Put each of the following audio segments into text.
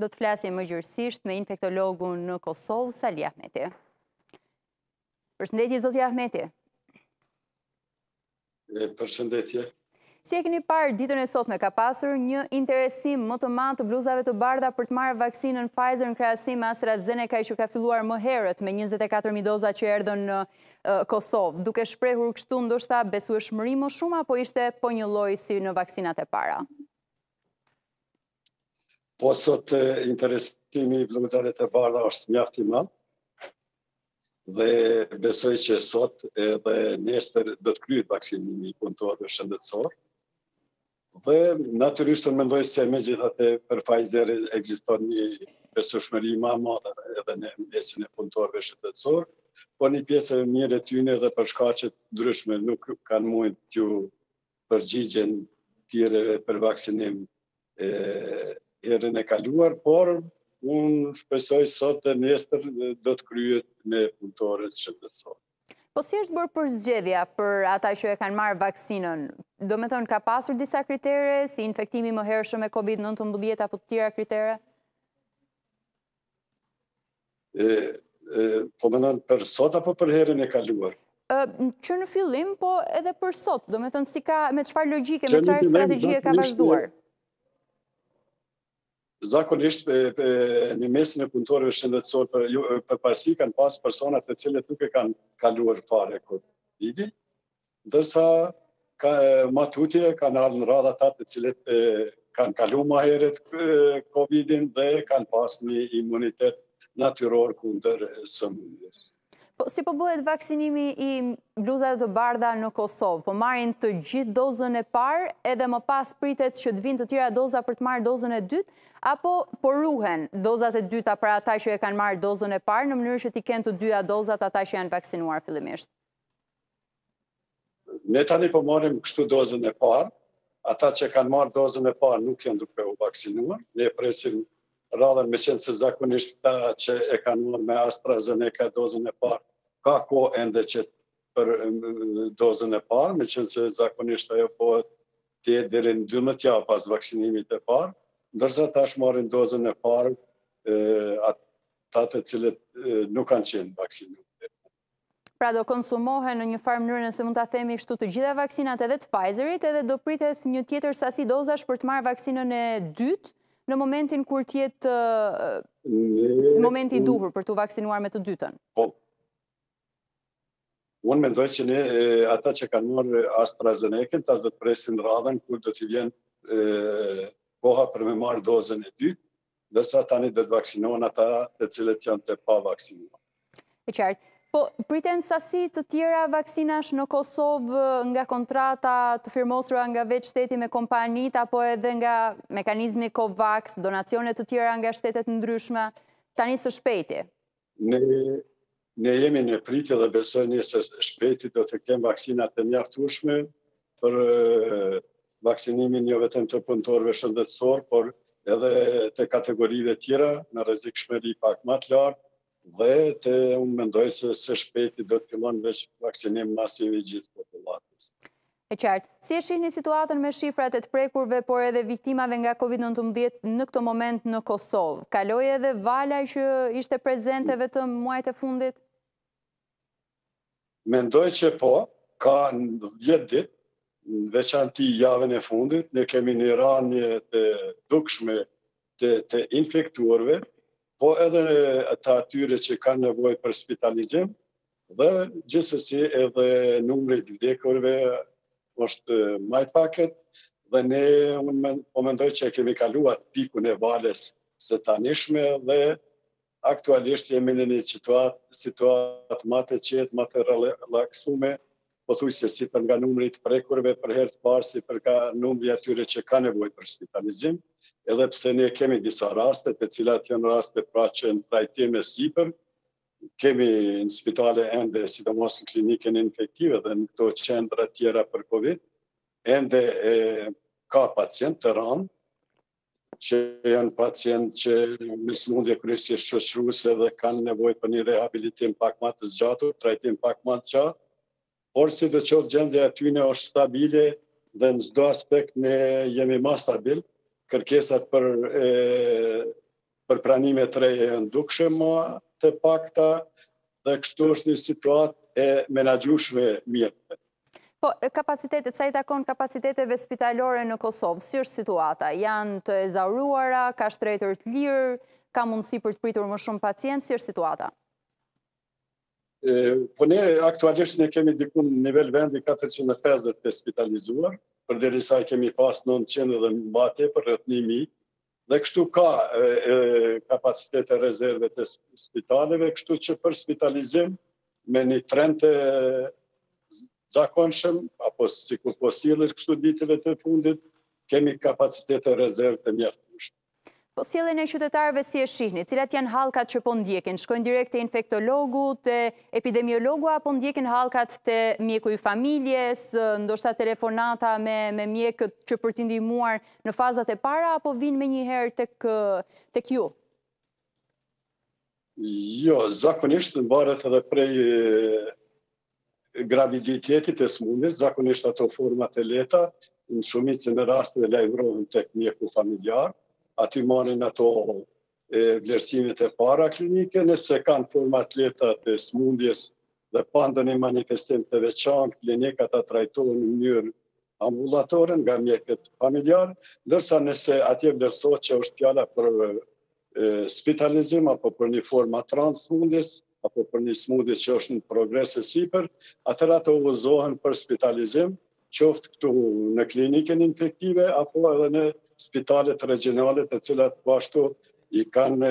Do të flasim më gjerësisht me infektologun në Kosovë, Sali Ahmeti. Përshëndetje, Zoti Ahmeti. Përshëndetje. Si e keni parë ditën e sotme ka pasur një interesim më të madh të bluzave të bardha për të marrë vaksinën Pfizer në krahasim me AstraZeneca që ka filluar më herët me 24.000 doza që erdhën në Kosovë, duke shprehur kështu ndoshta besueshmëri më shumë apo ishte po njëlloj si në vaksinat e para? Po sot interesimi i bluzave të bardha është mjaft i madh dhe besoj që sot edhe nesër do të kryhet vaksinimi i punëtorëve shëndetësor. Dhe natyrisht unë mendoj se megjithatë për Pfizer ekziston një besueshmëri ma e madhe edhe në mesin e punëtorëve shëndetësor, po një pjesë e mirë e tyne edhe për shkaqe të ndryshme nuk kanë mujt t'ju përgjigjen thirrjeve për vaksinim herën e kaluar, por unë shpresoj sot e nesër do të kryhet me punëtorët shëndetësorë. Po si është bërë përzgjedhja për ata që e kanë marrë vaksinën? Domethënë, ka pasur disa kritere, si infektimi më i hershëm me COVID-19 apo të tjera kritere? Po mendon për sot apo për herën e kaluar? Që në fillim, po edhe për sot, domethënë si ka, me çfarë logjike, me çfarë strategjie ka vazhduar? Zakonisht, në mesin e punëtorëve shëndetësor, përparësi kanë pas personat të cilët nuk e kanë kaluar fare COVID-in, Ndërsa ma tutje kanë ardh në radhë ata të cilët kanë kalu ma herët Covidin dhe kanë pas një imunitet natyror kundër sëmundjes. Po, si po bëhet vaksinimi i bluzave të bardha në Kosovë? Po marrin të gjithë dozën e parë, edhe më pas pritet që të vijnë të tjera doza për të marrë dozën e dytë, apo po ruhen dozat e dyta për ata që e kanë marrë dozën e parë, në mënyrë që t'i kenë të dyja dozat ata që janë vaksinuar fillimisht? Ne tani po marrim kështu dozën e parë, ata që kanë marrë dozën e parë nuk janë duke u vaksinuar, ne presim radhën meqenëse zakonisht ata që e kanë marrë me AstraZeneca dozën e parë, ka kohë ende që për dozën e parë, meqenëse zakonisht ajo po të jetë deri në 12 javë pas vaksinimit të parë, ndërsa tash marrin dozën e parë ata të cilët nuk kanë qenë vaksinu. Pra do konsumohen në njëfarë mënyrë nëse mund ta themi kështu të gjitha vaksinat edhe të Pfizerit, edhe do pritet një tjetër sasi dozash për të marrë vaksinën e dytë në momentin kur të jetë momenti i duhur për t'u vaksinuar me të dytën. Po. Unë mendoj që ne ata që kanë marrë AstraZeneca tash do të presin radhën kur do t'i vjen koha për me marrë dozën e dytë Ndërsa tani do të vaksinohen ata të cilët janë të pavaksinuar. E qartë. Po priten sasi të tjera vaksinash në Kosovë nga kontrata të firmosura nga vetë shteti me kompanitë apo edhe nga mekanizmi COVAX, donacione të tjera nga shtete të ndryshme, tani së shpejti? Ne ne jemi në pritje dhe besoj se së shpejti do të kemi vaksina të mjaftueshme për vaksinimin jo vetëm të punëtorëve shëndetësorë, por edhe të kategorive tjera në rrezikshmëri pak ma të lartë dhe të unë mendoj se së shpejti do të fillon veç vaksinimi masiv i gjithë popullatës. E qartë. Si e shihni situatën me shifrat e të prekurve por edhe viktimave nga Covid nëntëmbëdhjetë në këto momente në Kosovë? Kaloi edhe vala që ishte prezente vetëm muajt e fundit? Mendoj që po, ka dhjetë ditë, në veçanti javën e fundit, ne kemi një ranie të dukshme të, të infektuarve, po edhe të atyre që kanë nevojë për spitalizim, Dhe gjithsesi edhe numri i të vdekurve është ma i pakët dhe ne unë po mendoj që e kemi kaluar pikun e valës së tanishme dhe aktualisht jemi në një situatë situatë ma të qetë, ma të relaksume, pothuajse si për nga numri i të prekurve për herë të parë si për nga numri i atyre që ka nevojë për spitalizim, edhe pse ne kemi disa raste, të cilat janë raste pra që në trajtim e sipër, Kemi në spitale ende, sidomos në klinikën infektive dhe në këto qendra të tjera për Covid, ende e, ka pacientë të randë, që janë pacientë që me smundje kryesisht shoqëruese dhe kanë nevojë për një rehabilitim pak ma të zgjatur, trajtim pak ma të gjatë, Por sidoqoftë gjendja e tyne është stabile dhe në çdo aspekt ne jemi ma stabil, kërkesat për e, për pranime të reja janë dukshëm ma të pakta dhe kështu është një situatë e menaxhueshme mirë. Po, kapacitetet, sa i takon kapaciteteve spitalore në Kosovë, si është situata? Janë të ezauruara, ka shtretër të lirë, ka mundësi për të pritur më shumë pacientë, si është situata? Po ne aktualisht ne kemi diku në nivel vendi 450 të spitalizuar, përderisa i kemi pas 900 edhe mbi, te për rreth 1000, dhe kështu ka kapacitete rezervë të spitaleve, kështu që për spitalizim me një trend të zakonshëm, apo sikur po sillet kështu ditëve të fundit, kemi kapacitete rezervë të mjaftë Po sjelljen e qytetarëve si e shihni? Cilat janë hallkat që po ndjekin? Shkojnë direkt te infektologu, te epidemiologu apo ndjekin hallkat te mjeku i familjes, ndoshta telefonata me me mjekët që për t'i ndihmuar në fazat e para apo vijnë menjëherë tek tek ju? Jo, zakonisht varet edhe prej gravitetit të smundjes, zakonisht ato format e lehta, në shumicën e rasteve lajmërohen tek mjeku familjar, aty marrin ato vlerësimet e para klinike, nëse kanë forma të lehta të smundjes dhe pa ndonjë manifestim të veçantë klinik, ata trajtohen në mënyrë ambulatore nga mjekët familjarë, ndërsa nëse atje vlerësohet që është fjala për spitalizim apo për një formë ma të randë t'smundjes, apo për një smundje që është në progres e sipër, atëherë ata udhëzohen për spitalizim, qoftë këtu në klinikën infektive, apo edhe në spitalet regjionale të cilat po ashtu i kanë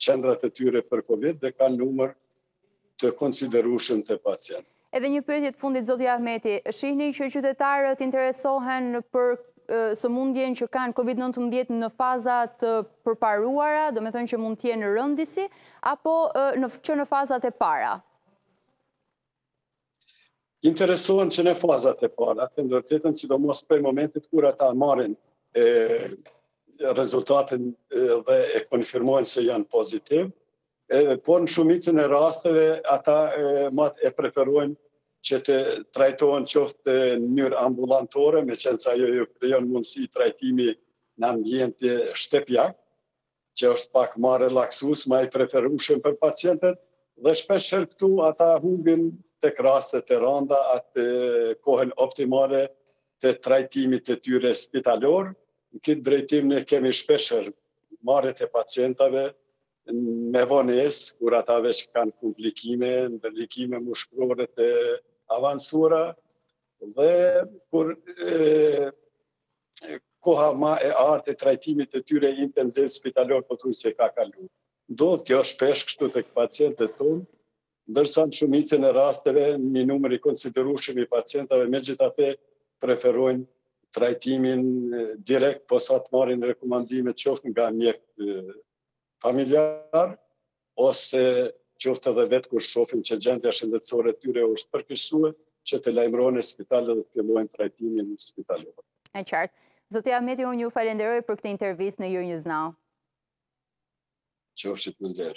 qendrat e tyre për COVID dhe kanë numër të konsiderueshëm të pacientëve. Edhe një pyetje të fundit zoti Ahmeti, shihni që qytetarët interesohen për sëmundjen që kanë Covid 19 në faza të përparuara, do me thënë që mund të jenë rëndisi apo që në fazat e para? interesohen që në fazat e para, thënë të vërtetën sidomos prej momentit kur ata marrin e, rezultatin dhe e konfirmojnë se janë pozitiv, e, por në shumicën e rasteve ata e, ma e preferojnë që të trajtohen qoftë në mënyrë ambulantore, meqenëse ajo ju, ju krijon mundësi trajtimi në ambiente shtëpiake, që është pak ma relaksues, ma i preferushëm për pacientët, dhe shpesh herë këtu ata humbin tek rastet të randa atë kohën optimale të trajtimit të tyre spitalor. Në këtë drejtim ne kemi shpeshherë marrjet e pacientave me vonesë, kur ata veç kanë komplikime, ndërlikime mushkërore të avancuara, dhe kur e, koha ma e artë e trajtimit të tyre intenziv spitalor pothuajse ka kalu. Ndodh kjo shpesh kështu te pacientët tanë, ndërsa në shumicën e rasteve një numër i konsiderushëm i pacientave megjithatë preferojnë trajtimin direkt, posa të marrin rekomandimet qoftë nga mjekë familjarë ose qoftë edhe vetë kur shofin që gjendja shëndetësore e tyre është përkeqësu, që të lajmërohen në spital dhe të fillojnë trajtimin spitalor. E qartë. Zoti Ahmeti, unë ju falenderoj për këtë intervistë në Euronews Now. Qofshit me nder.